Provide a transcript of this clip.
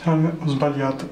Siamo ho sbagliato.